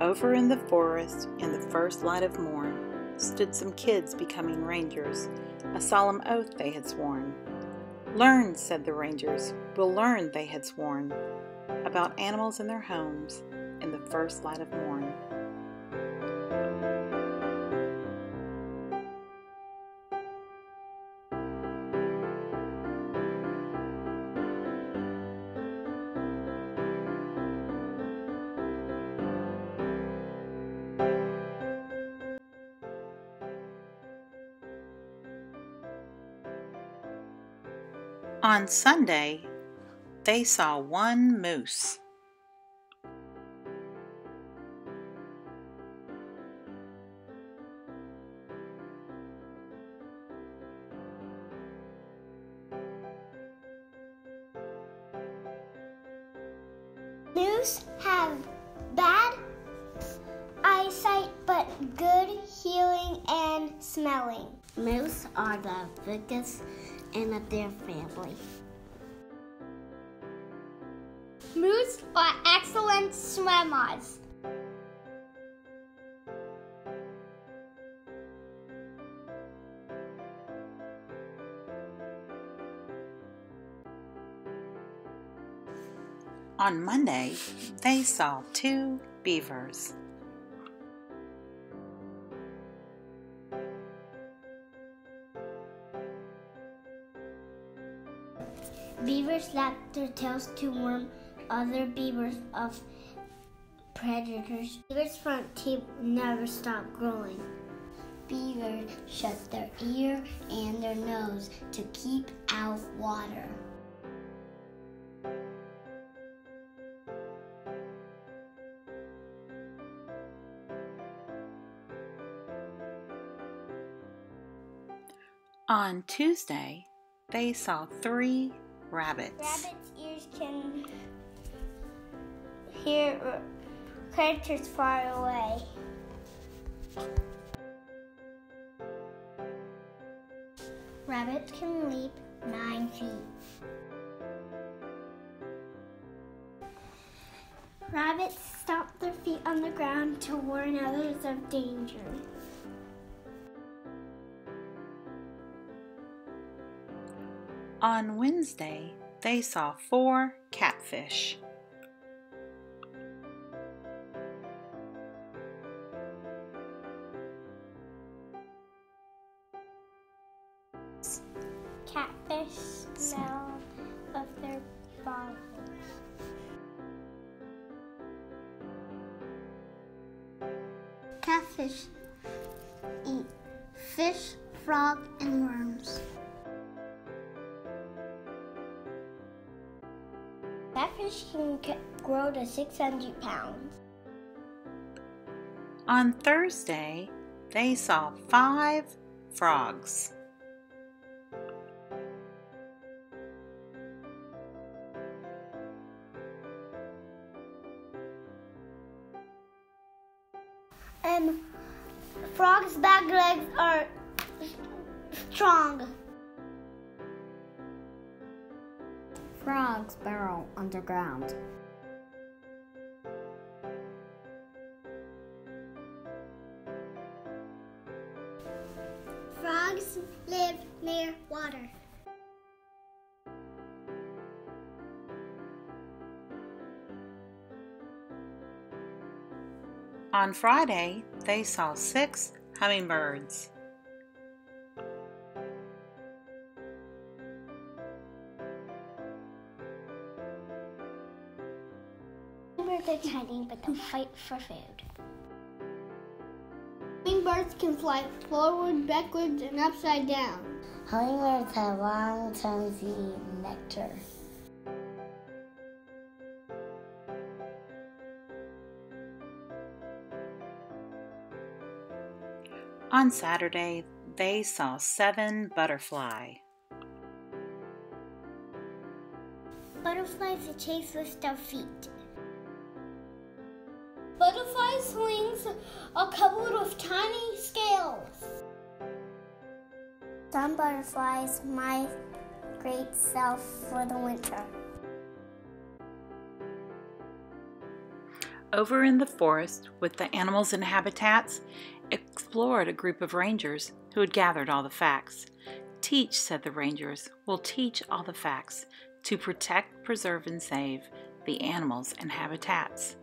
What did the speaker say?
Over in the forest, in the first light of morn, stood some kids becoming rangers, a solemn oath they had sworn. Learn, said the rangers, we'll learn, they had sworn, about animals and their homes in the first light of morn. On Sunday, they saw one moose. Moose have bad eyesight but good hearing and smelling. Moose are the biggest in their family. Moose are excellent swimmers. On Monday, they saw two beavers. Beavers slap their tails to warn other beavers of predators. Beavers' front teeth never stop growing. Beavers shut their ear and their nose to keep out water. On Tuesday, they saw three rabbits. Rabbits' ears can hear predators far away. Rabbits can leap nine feet. Rabbits stomp their feet on the ground to warn others of danger. On Wednesday, they saw four catfish. Catfish smell of their bodies. Catfish eat fish, frog, and worms. Catfish can grow to 600 pounds. On Thursday, they saw five frogs. And frogs' back legs are strong. Frogs burrow underground. Frogs live near water. On Friday, they saw six hummingbirds. Hummingbirds are tiny, but they'll mm-hmm. fight for food. Hummingbirds can fly forward, backwards, and upside down. Hummingbirds have long tongues to eat nectar. On Saturday, they saw seven butterfly. Butterflies are chased with their feet. Butterflies' wings are covered with tiny scales. Some butterflies migrate south for the winter. Over in the forest, with the animals and habitats, explored a group of rangers who had gathered all the facts. Teach, said the rangers, will teach all the facts to protect, preserve, and save the animals and habitats.